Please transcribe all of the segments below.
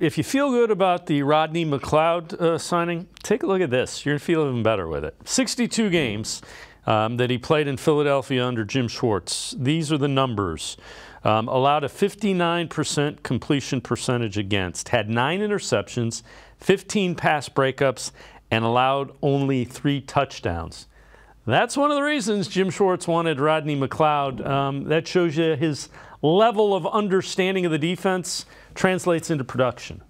If you feel good about the Rodney McLeod uh, signing, take a look at this. You're going to feel even better with it. 62 games um, that he played in Philadelphia under Jim Schwartz. These are the numbers. Um, allowed a 59% completion percentage against, had nine interceptions, 15 pass breakups, and allowed only three touchdowns. That's one of the reasons Jim Schwartz wanted Rodney McLeod. Um, that shows you his level of understanding of the defense translates into production.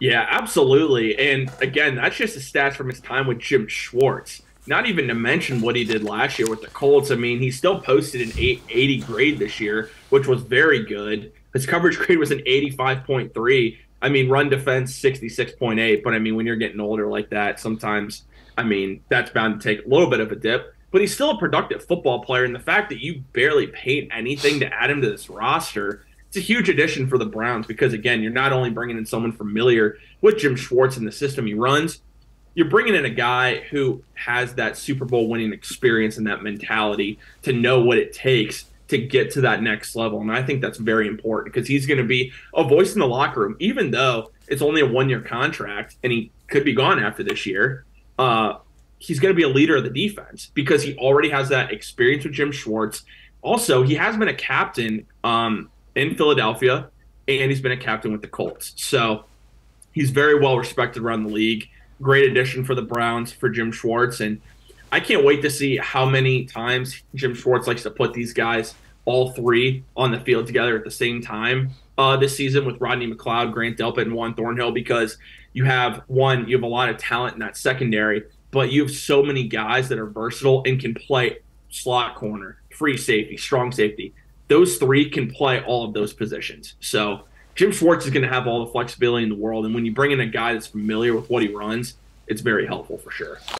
Yeah, absolutely. And again, that's just a stats from his time with Jim Schwartz. Not even to mention what he did last year with the Colts. I mean, he still posted an 80 grade this year, which was very good. His coverage grade was an 85.3. I mean, run defense 66.8. But I mean, when you're getting older like that, sometimes, I mean, that's bound to take a little bit of a dip. But he's still a productive football player. And the fact that you barely paid anything to add him to this roster it's a huge addition for the Browns because again, you're not only bringing in someone familiar with Jim Schwartz and the system he runs, you're bringing in a guy who has that Super Bowl winning experience and that mentality to know what it takes to get to that next level. And I think that's very important because he's going to be a voice in the locker room, even though it's only a one year contract and he could be gone after this year. Uh, he's going to be a leader of the defense because he already has that experience with Jim Schwartz. Also, he has been a captain um, in Philadelphia, and he's been a captain with the Colts. So he's very well respected around the league. Great addition for the Browns for Jim Schwartz, and I can't wait to see how many times Jim Schwartz likes to put these guys all three on the field together at the same time uh, this season with Rodney McLeod, Grant Delpit, and Juan Thornhill because you have one, you have a lot of talent in that secondary, but you have so many guys that are versatile and can play slot corner, free safety, strong safety those three can play all of those positions. So Jim Schwartz is going to have all the flexibility in the world. And when you bring in a guy that's familiar with what he runs, it's very helpful for sure.